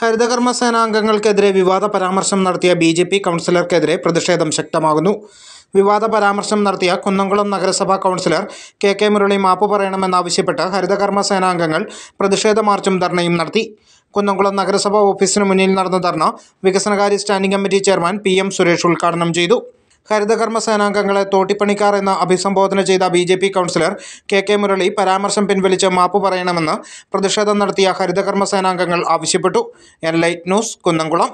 ഹരിതകർമ്മ സേനാംഗങ്ങൾക്കെതിരെ വിവാദ പരാമർശം നടത്തിയ ബി ജെ പി കൗൺസിലർക്കെതിരെ പ്രതിഷേധം ശക്തമാകുന്നു. വിവാദ പരാമർശം നടത്തിയ കുന്നംകുളം നഗരസഭാ കൗൺസിലർ കെ കെ മുരളി മാപ്പ് പറയണമെന്നാവശ്യപ്പെട്ട് ഹരിതകർമ്മ സേനാംഗങ്ങൾ പ്രതിഷേധ മാർച്ചും ധർണയും നടത്തി. കുന്നംകുളം നഗരസഭാ ഓഫീസിന് മുന്നിൽ നടന്ന ധർണ വികസനകാര്യ standing committee chairman P M Suresh ഉദ്ഘാടനം ചെയ്തു. ഹരിതകർമ്മ സേനാംഗങ്ങളെ തോട്ടിപ്പണിക്കാർ എന്ന് അഭിസംബോധന ചെയ്ത B J P councillor K K Murali പരാമർശം പിൻവലിച്ച് മാപ്പ് പറയണമെന്ന് പ്രതിഷേധം നടത്തിയ ഹരിതകർമ്മ സേനാംഗങ്ങൾ ആവശ്യപ്പെട്ടു. N Light News Kunnamkulam.